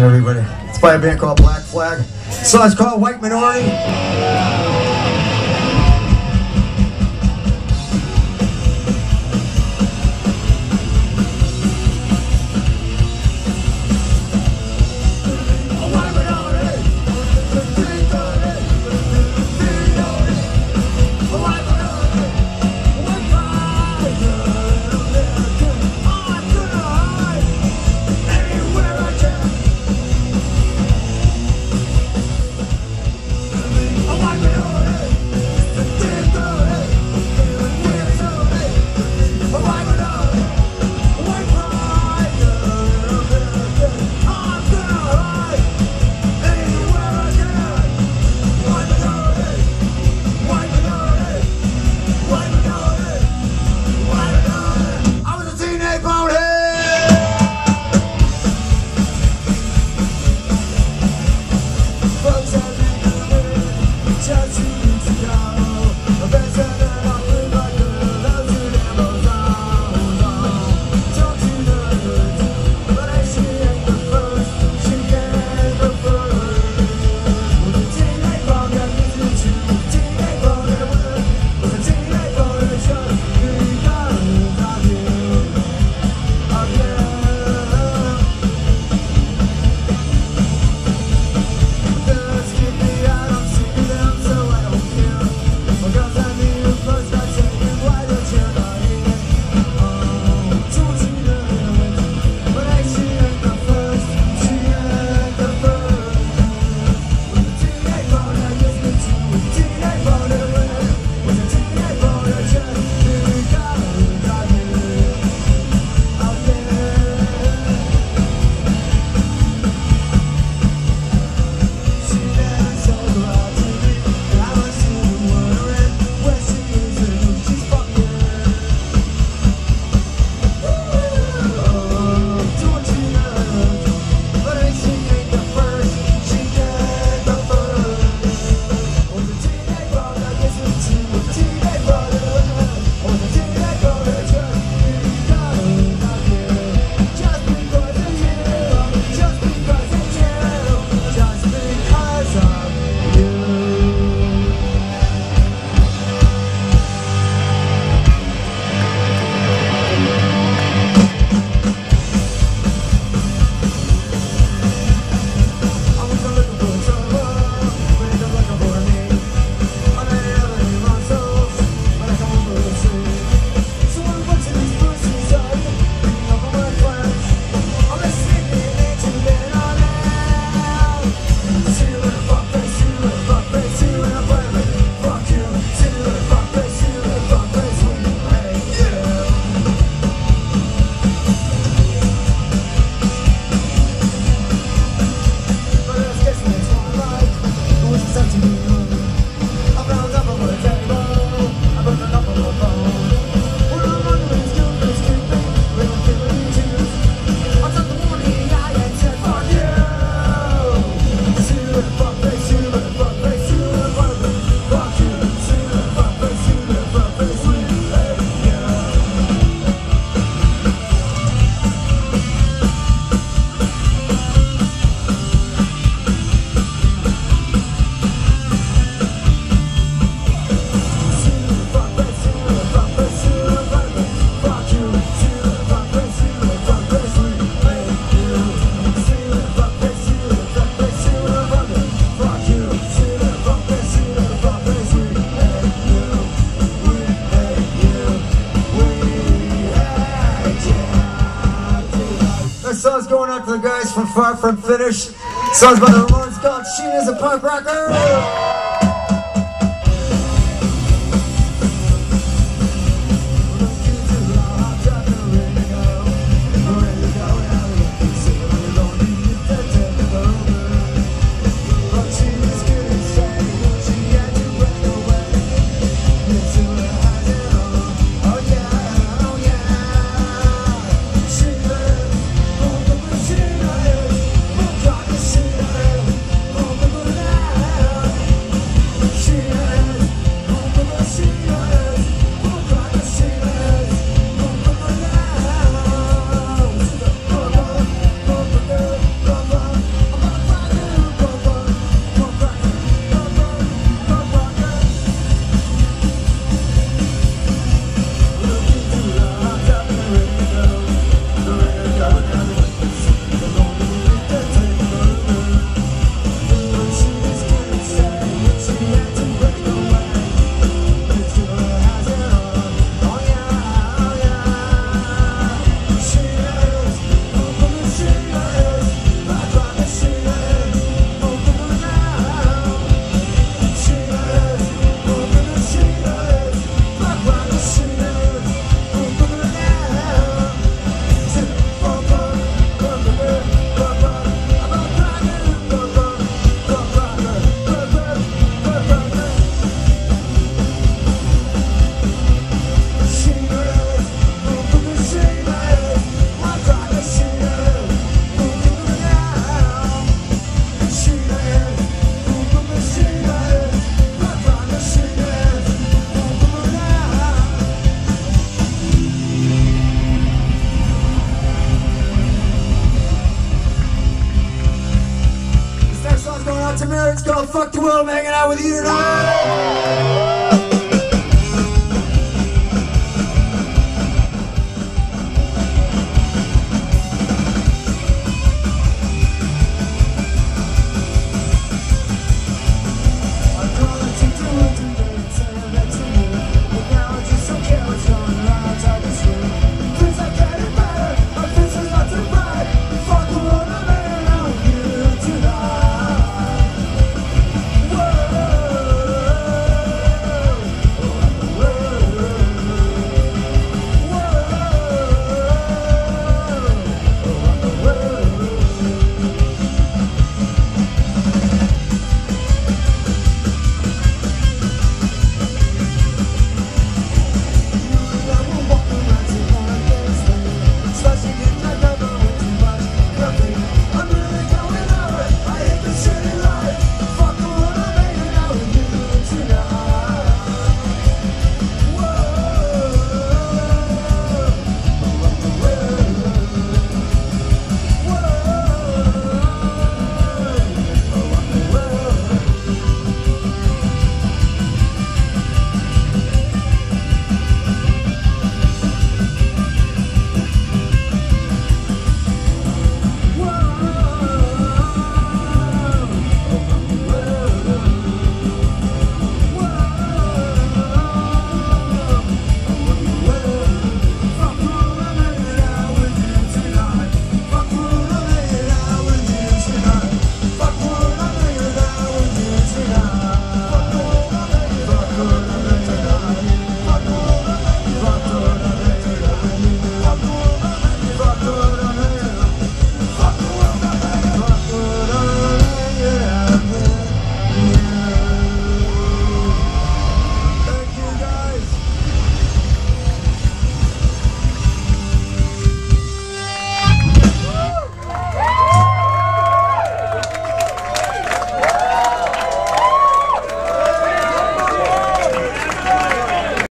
everybody. It's by a band called Black Flag. Song's called White Minority. This from Far From Finished. Song's by the Ramones Sheena is a Punk Rocker. To Mary. It's called Fuck the World. I'm hanging out with you tonight.